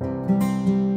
Música